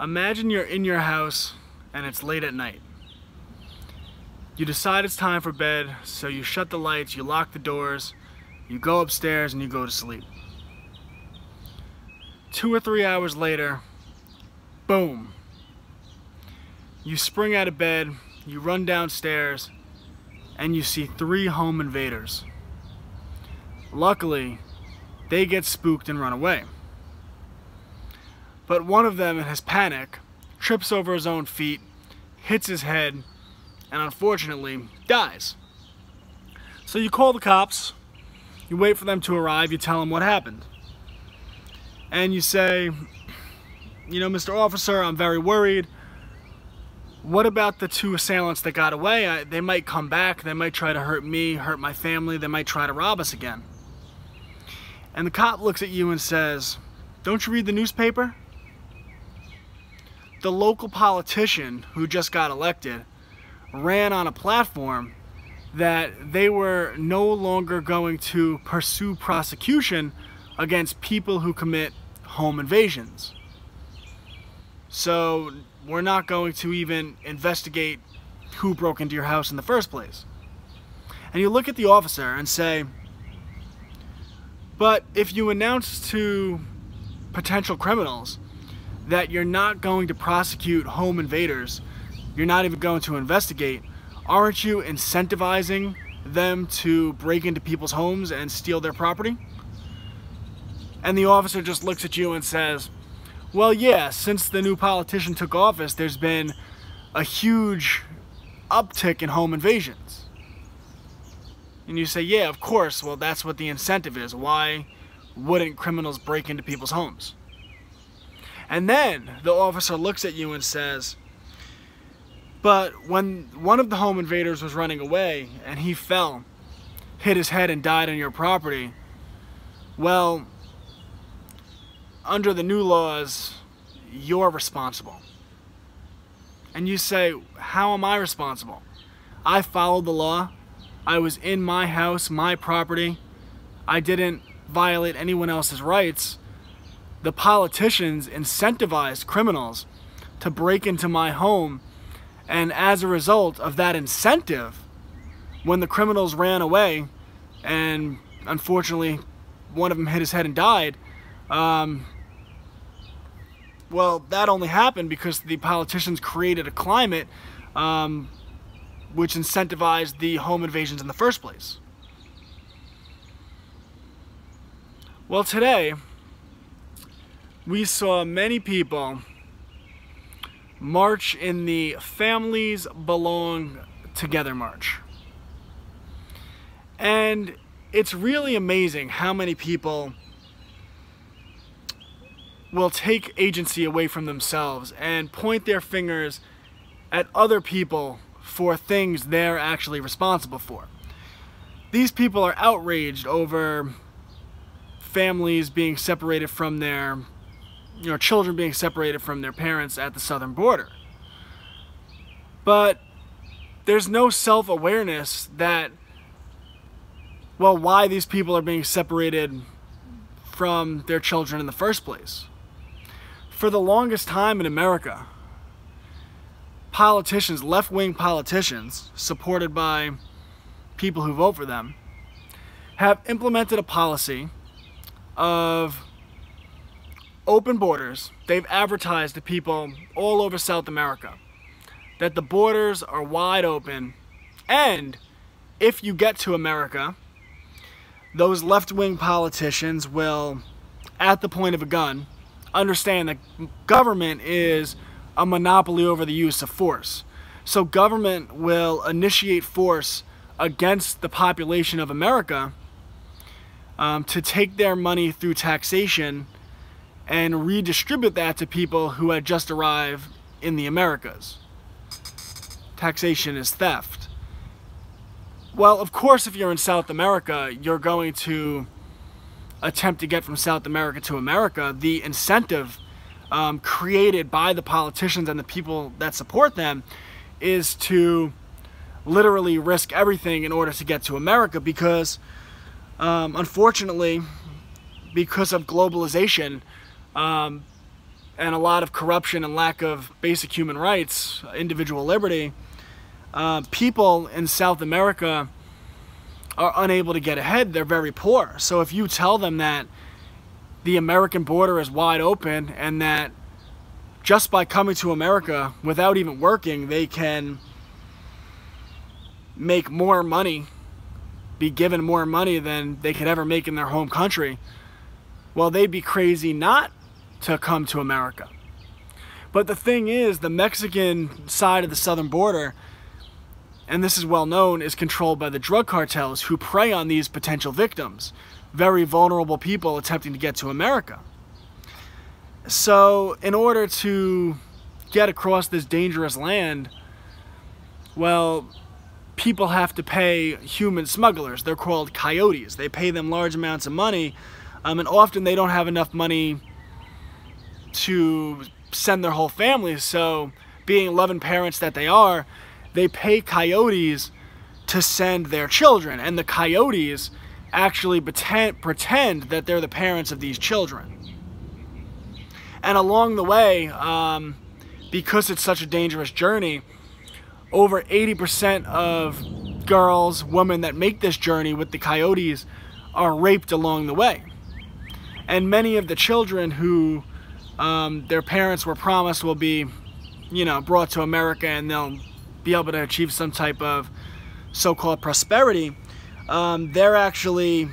Imagine you're in your house and it's late at night. You decide it's time for bed, so you shut the lights, you lock the doors, you go upstairs and you go to sleep. Two or three hours later, boom. You spring out of bed, you run downstairs, and you see three home invaders. Luckily, they get spooked and run away. But one of them, in his panic, trips over his own feet, hits his head, and unfortunately dies. So you call the cops, you wait for them to arrive, you tell them what happened. And you say, you know, Mr. Officer, I'm very worried. What about the two assailants that got away? I, they might come back, they might try to hurt me, hurt my family, they might try to rob us again. And the cop looks at you and says, don't you read the newspaper? The local politician who just got elected ran on a platform that they were no longer going to pursue prosecution against people who commit home invasions. So we're not going to even investigate who broke into your house in the first place. And you look at the officer and say, but if you announce to potential criminals that you're not going to prosecute home invaders you're not even going to investigate, aren't you incentivizing them to break into people's homes and steal their property? And the officer just looks at you and says, well, yeah, since the new politician took office, there's been a huge uptick in home invasions. And you say, yeah, of course, well, that's what the incentive is. Why wouldn't criminals break into people's homes? And then the officer looks at you and says, but when one of the home invaders was running away and he fell, hit his head and died on your property, well, under the new laws, you're responsible. And you say, how am I responsible? I followed the law. I was in my house, my property. I didn't violate anyone else's rights. The politicians incentivized criminals to break into my home and as a result of that incentive, when the criminals ran away, and unfortunately one of them hit his head and died, um, well, that only happened because the politicians created a climate um, which incentivized the home invasions in the first place. Well, today, we saw many people march in the Families Belong Together March. And it's really amazing how many people will take agency away from themselves and point their fingers at other people for things they're actually responsible for. These people are outraged over families being separated from their you know, children being separated from their parents at the southern border. But there's no self-awareness that, well, why these people are being separated from their children in the first place. For the longest time in America, politicians, left-wing politicians, supported by people who vote for them, have implemented a policy of open borders, they've advertised to people all over South America that the borders are wide open and if you get to America, those left-wing politicians will, at the point of a gun, understand that government is a monopoly over the use of force. So government will initiate force against the population of America um, to take their money through taxation and redistribute that to people who had just arrived in the Americas. Taxation is theft. Well, of course, if you're in South America, you're going to attempt to get from South America to America. The incentive um, created by the politicians and the people that support them is to literally risk everything in order to get to America because, um, unfortunately, because of globalization, um, and a lot of corruption and lack of basic human rights, individual liberty, uh, people in South America are unable to get ahead. They're very poor. So if you tell them that the American border is wide open and that just by coming to America without even working, they can make more money, be given more money than they could ever make in their home country, well, they'd be crazy not to come to America. But the thing is, the Mexican side of the southern border, and this is well known, is controlled by the drug cartels who prey on these potential victims, very vulnerable people attempting to get to America. So, in order to get across this dangerous land, well, people have to pay human smugglers. They're called coyotes. They pay them large amounts of money, um, and often they don't have enough money to send their whole family. So, being loving parents that they are, they pay coyotes to send their children, and the coyotes actually pretend, pretend that they're the parents of these children. And along the way, um, because it's such a dangerous journey, over 80% of girls, women that make this journey with the coyotes are raped along the way. And many of the children who um, their parents were promised will be, you know, brought to America and they'll be able to achieve some type of so-called prosperity, um, they're actually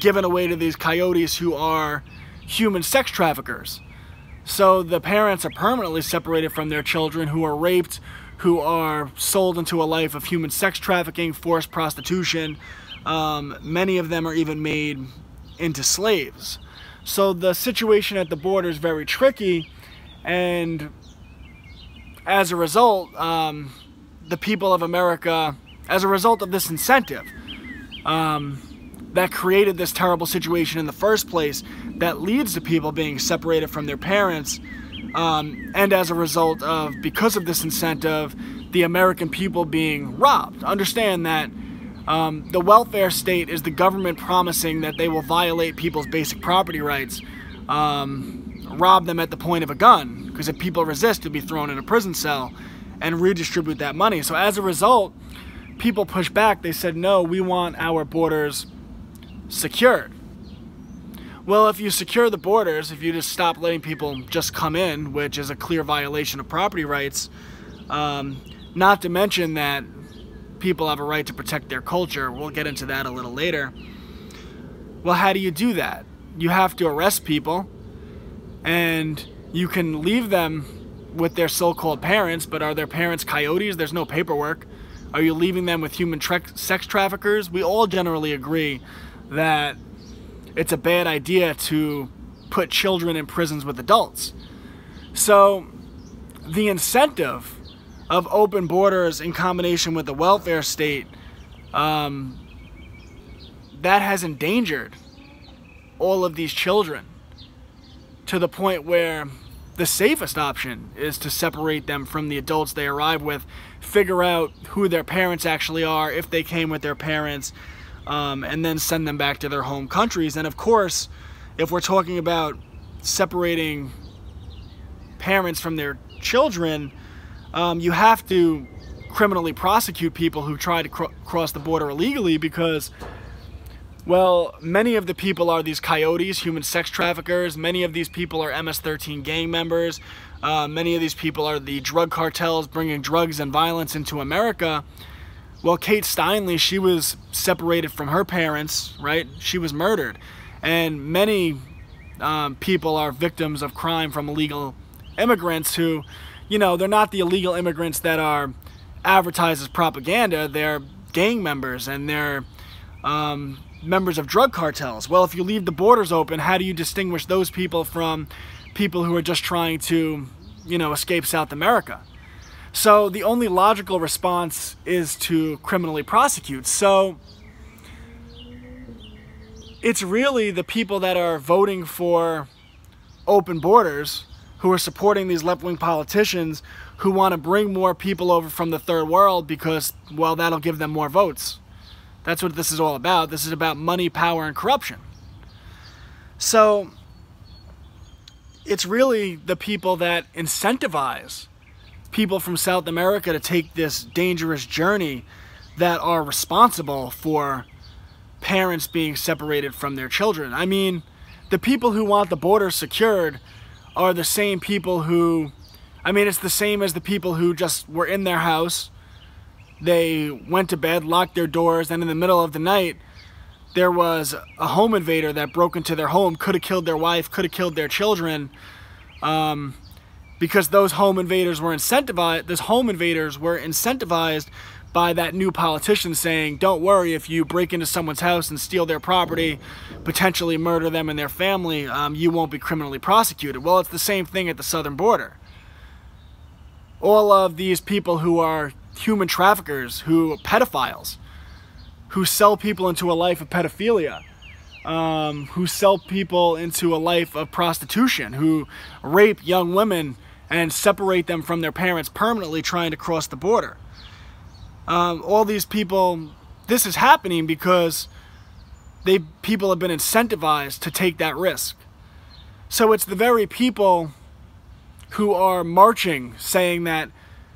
given away to these coyotes who are human sex traffickers. So the parents are permanently separated from their children who are raped, who are sold into a life of human sex trafficking, forced prostitution. Um, many of them are even made into slaves. So the situation at the border is very tricky, and as a result, um, the people of America, as a result of this incentive, um, that created this terrible situation in the first place that leads to people being separated from their parents. Um, and as a result of, because of this incentive, the American people being robbed. Understand that um, the welfare state is the government promising that they will violate people's basic property rights, um, rob them at the point of a gun, because if people resist, they'll be thrown in a prison cell and redistribute that money. So as a result, people push back. They said, no, we want our borders secured. Well, if you secure the borders, if you just stop letting people just come in, which is a clear violation of property rights, um, not to mention that people have a right to protect their culture. We'll get into that a little later. Well, how do you do that? You have to arrest people, and you can leave them with their so-called parents, but are their parents coyotes? There's no paperwork. Are you leaving them with human sex traffickers? We all generally agree that it's a bad idea to put children in prisons with adults. So the incentive of open borders in combination with the welfare state, um, that has endangered all of these children to the point where the safest option is to separate them from the adults they arrive with, figure out who their parents actually are, if they came with their parents, um, and then send them back to their home countries. And of course, if we're talking about separating parents from their children, um, you have to criminally prosecute people who try to cr cross the border illegally because well, many of the people are these coyotes, human sex traffickers. Many of these people are MS-13 gang members. Uh, many of these people are the drug cartels bringing drugs and violence into America. Well, Kate Steinle, she was separated from her parents, right? She was murdered. And many um, people are victims of crime from illegal immigrants who, you know, they're not the illegal immigrants that are advertised as propaganda. They're gang members and they're um, members of drug cartels. Well, if you leave the borders open, how do you distinguish those people from people who are just trying to, you know, escape South America? So the only logical response is to criminally prosecute. So it's really the people that are voting for open borders who are supporting these left-wing politicians who want to bring more people over from the third world because, well, that'll give them more votes. That's what this is all about. This is about money, power, and corruption. So, it's really the people that incentivize people from South America to take this dangerous journey that are responsible for parents being separated from their children. I mean, the people who want the border secured are the same people who, I mean, it's the same as the people who just were in their house. They went to bed, locked their doors, and in the middle of the night, there was a home invader that broke into their home, could have killed their wife, could have killed their children, um, because those home invaders were incentivized. Those home invaders were incentivized by that new politician saying, don't worry, if you break into someone's house and steal their property, potentially murder them and their family, um, you won't be criminally prosecuted. Well, it's the same thing at the southern border. All of these people who are human traffickers, who pedophiles, who sell people into a life of pedophilia, um, who sell people into a life of prostitution, who rape young women and separate them from their parents permanently trying to cross the border um, all these people, this is happening because they people have been incentivized to take that risk. So it's the very people who are marching saying that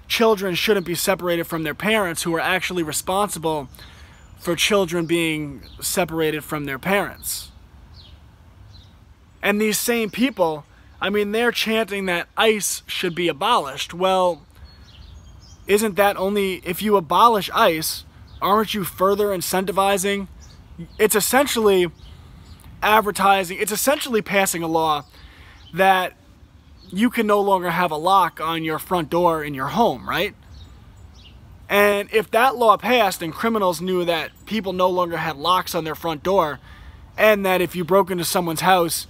children shouldn't be separated from their parents who are actually responsible for children being separated from their parents. And these same people, I mean, they're chanting that ICE should be abolished. Well, isn't that only if you abolish ICE, aren't you further incentivizing? It's essentially advertising, it's essentially passing a law that you can no longer have a lock on your front door in your home, right? And if that law passed and criminals knew that people no longer had locks on their front door, and that if you broke into someone's house,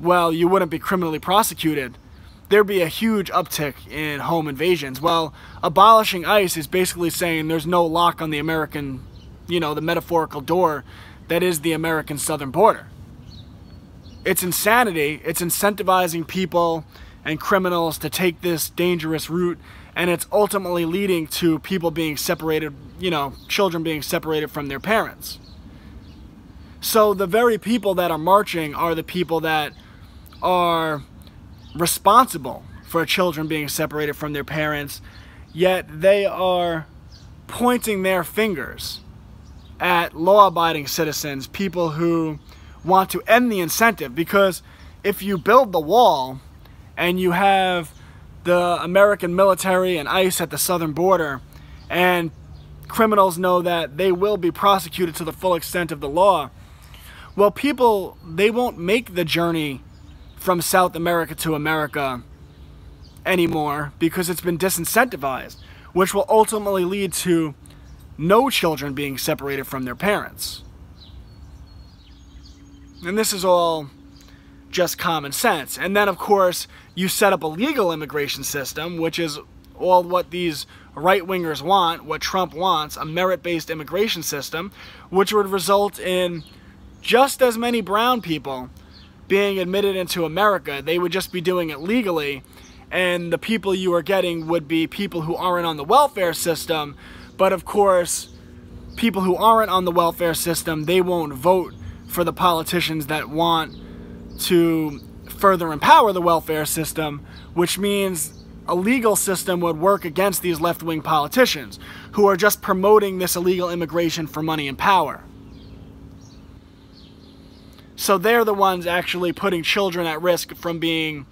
well, you wouldn't be criminally prosecuted, there'd be a huge uptick in home invasions. Well, abolishing ICE is basically saying there's no lock on the American, you know, the metaphorical door that is the American southern border. It's insanity. It's incentivizing people and criminals to take this dangerous route and it's ultimately leading to people being separated, you know, children being separated from their parents. So the very people that are marching are the people that are responsible for children being separated from their parents, yet they are pointing their fingers at law abiding citizens, people who want to end the incentive. Because if you build the wall and you have the American military and ICE at the southern border, and criminals know that they will be prosecuted to the full extent of the law, well, people, they won't make the journey from South America to America anymore because it's been disincentivized, which will ultimately lead to no children being separated from their parents. And this is all just common sense. And then, of course, you set up a legal immigration system, which is all what these right wingers want, what Trump wants a merit based immigration system, which would result in just as many brown people being admitted into America. They would just be doing it legally, and the people you are getting would be people who aren't on the welfare system. But of course, people who aren't on the welfare system, they won't vote for the politicians that want to further empower the welfare system, which means a legal system would work against these left wing politicians who are just promoting this illegal immigration for money and power. So they're the ones actually putting children at risk from being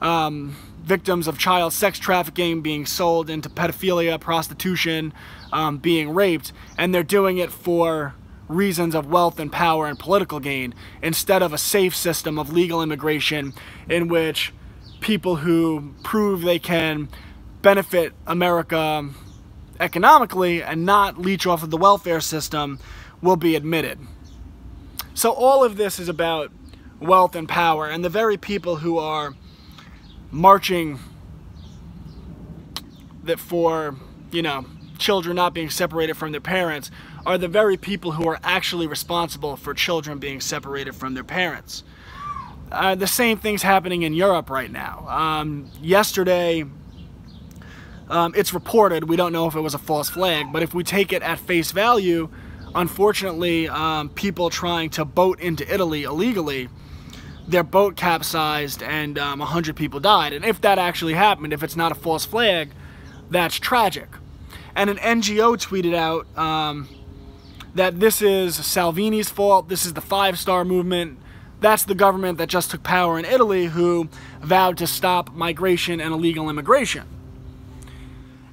um, victims of child sex trafficking, being sold into pedophilia, prostitution, um, being raped, and they're doing it for reasons of wealth and power and political gain instead of a safe system of legal immigration in which people who prove they can benefit America economically and not leech off of the welfare system will be admitted. So all of this is about wealth and power, and the very people who are marching that for, you know, children not being separated from their parents are the very people who are actually responsible for children being separated from their parents. Uh, the same thing's happening in Europe right now. Um, yesterday, um, it's reported, we don't know if it was a false flag, but if we take it at face value, unfortunately, um, people trying to boat into Italy illegally, their boat capsized and um, 100 people died. And if that actually happened, if it's not a false flag, that's tragic. And an NGO tweeted out um, that this is Salvini's fault, this is the Five Star Movement, that's the government that just took power in Italy who vowed to stop migration and illegal immigration.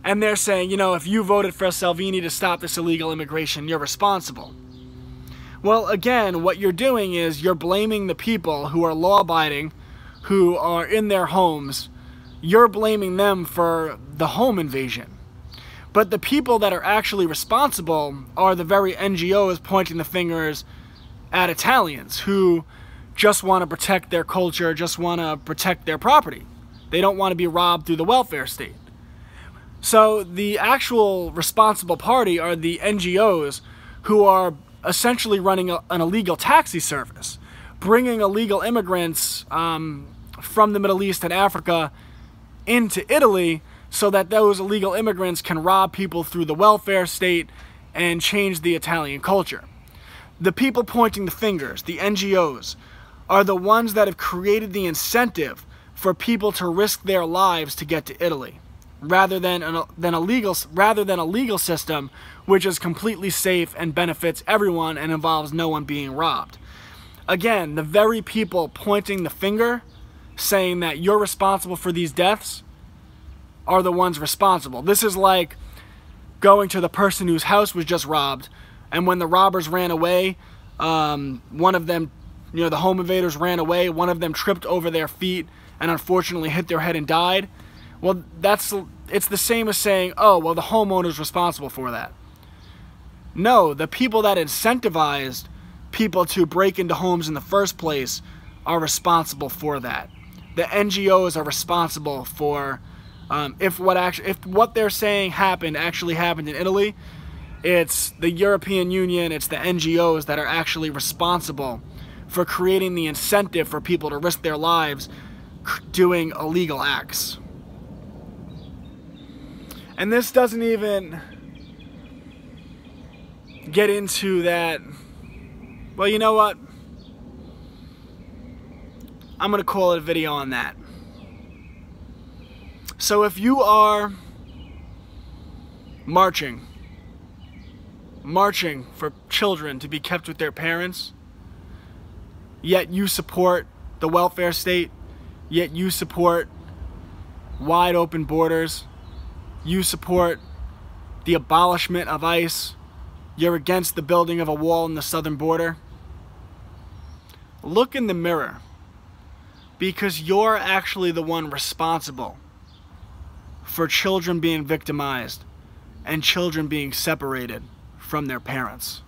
And they're saying, you know, if you voted for Salvini to stop this illegal immigration, you're responsible. Well, again, what you're doing is you're blaming the people who are law abiding, who are in their homes. You're blaming them for the home invasion. But the people that are actually responsible are the very NGOs pointing the fingers at Italians who just want to protect their culture, just want to protect their property. They don't want to be robbed through the welfare state. So the actual responsible party are the NGOs who are essentially running a, an illegal taxi service, bringing illegal immigrants um, from the Middle East and Africa into Italy so that those illegal immigrants can rob people through the welfare state and change the Italian culture. The people pointing the fingers, the NGOs, are the ones that have created the incentive for people to risk their lives to get to Italy rather than an, than a legal rather than a legal system which is completely safe and benefits everyone and involves no one being robbed. Again, the very people pointing the finger saying that you're responsible for these deaths are the ones responsible. This is like going to the person whose house was just robbed and when the robbers ran away, um, one of them, you know, the home invaders ran away, one of them tripped over their feet and unfortunately hit their head and died. Well, that's it's the same as saying, oh, well, the homeowner's responsible for that. No, the people that incentivized people to break into homes in the first place are responsible for that. The NGOs are responsible for um, if what actually if what they're saying happened actually happened in Italy. It's the European Union, it's the NGOs that are actually responsible for creating the incentive for people to risk their lives doing illegal acts. And this doesn't even get into that. Well, you know what? I'm going to call it a video on that. So if you are marching, marching for children to be kept with their parents, yet you support the welfare state, yet you support wide open borders, you support the abolishment of ICE. You're against the building of a wall in the southern border. Look in the mirror because you're actually the one responsible for children being victimized and children being separated from their parents.